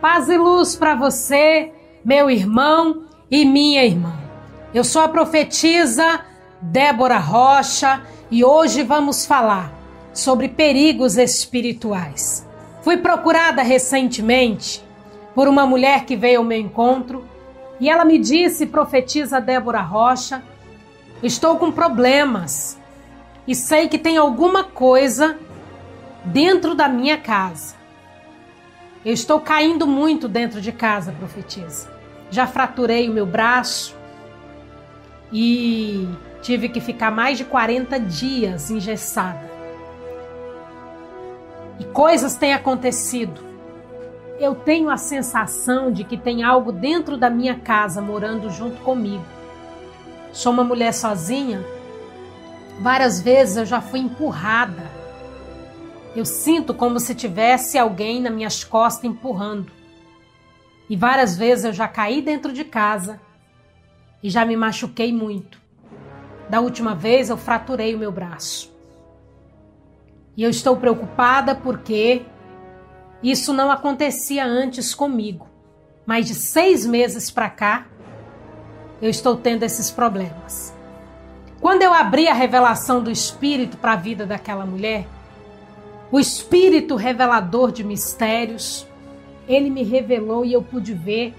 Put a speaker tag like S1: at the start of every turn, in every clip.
S1: Paz e luz para você, meu irmão e minha irmã. Eu sou a profetisa Débora Rocha e hoje vamos falar sobre perigos espirituais. Fui procurada recentemente por uma mulher que veio ao meu encontro e ela me disse, profetisa Débora Rocha, estou com problemas e sei que tem alguma coisa dentro da minha casa. Eu estou caindo muito dentro de casa, profetisa. Já fraturei o meu braço e tive que ficar mais de 40 dias engessada. E coisas têm acontecido. Eu tenho a sensação de que tem algo dentro da minha casa morando junto comigo. Sou uma mulher sozinha. Várias vezes eu já fui empurrada eu sinto como se tivesse alguém nas minhas costas empurrando. E várias vezes eu já caí dentro de casa e já me machuquei muito. Da última vez eu fraturei o meu braço. E eu estou preocupada porque isso não acontecia antes comigo. Mas de seis meses para cá, eu estou tendo esses problemas. Quando eu abri a revelação do Espírito para a vida daquela mulher, o Espírito revelador de mistérios, ele me revelou e eu pude ver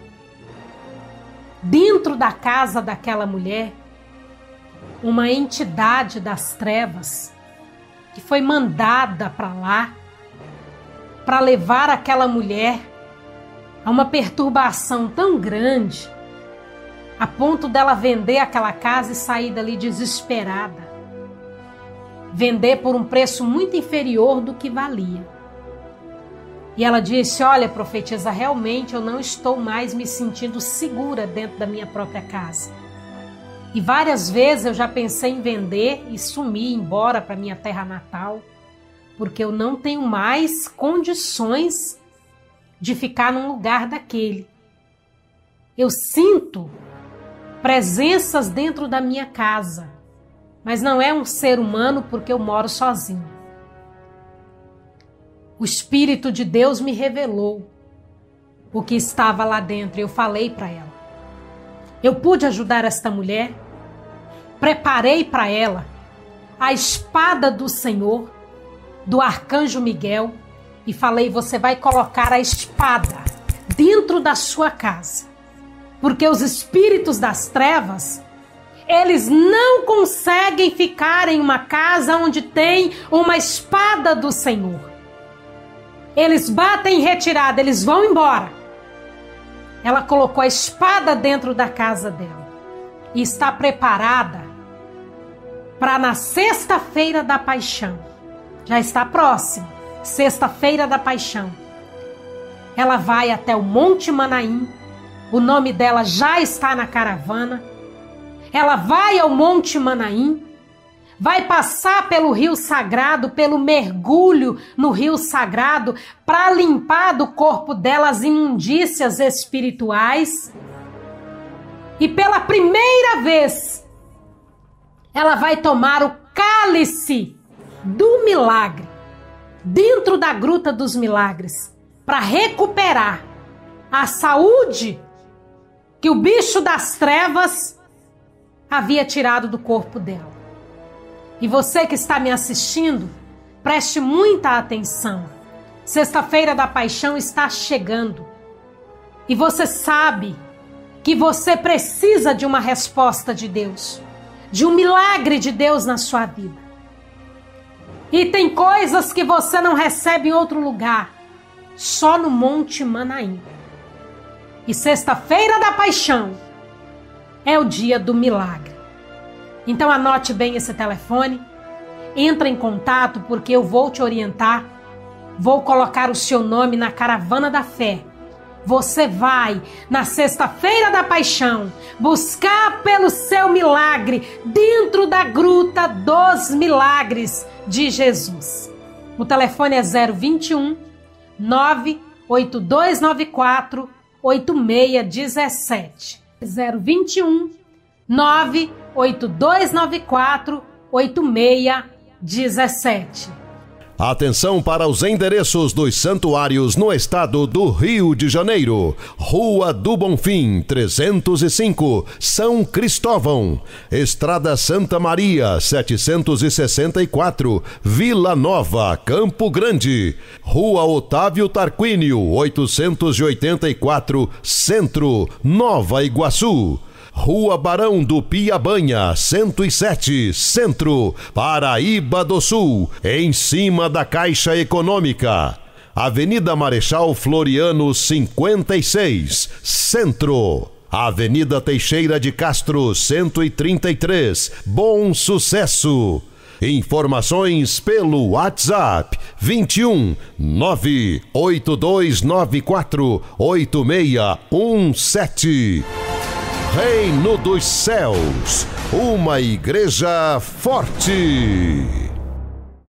S1: dentro da casa daquela mulher uma entidade das trevas que foi mandada para lá para levar aquela mulher a uma perturbação tão grande a ponto dela vender aquela casa e sair dali desesperada vender por um preço muito inferior do que valia. E ela disse: Olha, profetisa, realmente eu não estou mais me sentindo segura dentro da minha própria casa. E várias vezes eu já pensei em vender e sumir embora para minha terra natal, porque eu não tenho mais condições de ficar num lugar daquele. Eu sinto presenças dentro da minha casa mas não é um ser humano porque eu moro sozinho. O Espírito de Deus me revelou o que estava lá dentro eu falei para ela. Eu pude ajudar esta mulher, preparei para ela a espada do Senhor, do arcanjo Miguel, e falei: você vai colocar a espada dentro da sua casa, porque os espíritos das trevas eles não conseguem ficar em uma casa onde tem uma espada do Senhor. Eles batem em retirada, eles vão embora. Ela colocou a espada dentro da casa dela e está preparada para na sexta-feira da paixão. Já está próximo, sexta-feira da paixão. Ela vai até o Monte Manaim. O nome dela já está na caravana ela vai ao Monte Manaim, vai passar pelo rio sagrado, pelo mergulho no rio sagrado, para limpar do corpo dela as imundícias espirituais. E pela primeira vez, ela vai tomar o cálice do milagre, dentro da Gruta dos Milagres, para recuperar a saúde que o bicho das trevas havia tirado do corpo dela. E você que está me assistindo, preste muita atenção. Sexta-feira da paixão está chegando. E você sabe que você precisa de uma resposta de Deus, de um milagre de Deus na sua vida. E tem coisas que você não recebe em outro lugar, só no Monte Manaim. E sexta-feira da paixão é o dia do milagre. Então anote bem esse telefone, entra em contato porque eu vou te orientar. Vou colocar o seu nome na caravana da fé. Você vai na sexta-feira da paixão buscar pelo seu milagre dentro da gruta dos milagres de Jesus. O telefone é 021 98294 8617. 021 98294 8617.
S2: Atenção para os endereços dos santuários no estado do Rio de Janeiro. Rua do Bonfim, 305, São Cristóvão. Estrada Santa Maria, 764, Vila Nova, Campo Grande. Rua Otávio Tarquínio, 884, Centro, Nova Iguaçu. Rua Barão do Piabanha, 107, Centro, Paraíba do Sul, em cima da Caixa Econômica. Avenida Marechal Floriano, 56, Centro. Avenida Teixeira de Castro, 133, Bom Sucesso. Informações pelo WhatsApp 21 98294 8617. Reino dos Céus, uma igreja forte.